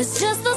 It's just